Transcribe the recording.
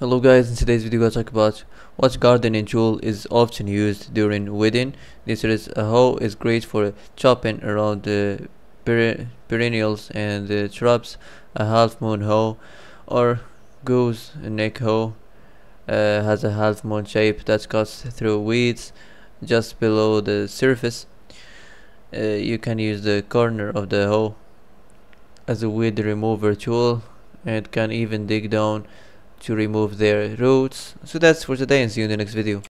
Hello guys, in today's video I'll talk about what gardening tool is often used during weeding. This is a hoe is great for chopping around the perennials and the shrubs. A half moon hoe or goose neck hoe uh, has a half moon shape that cuts through weeds just below the surface. Uh, you can use the corner of the hoe as a weed remover tool and can even dig down to remove their roots. So that's for today and see you in the next video.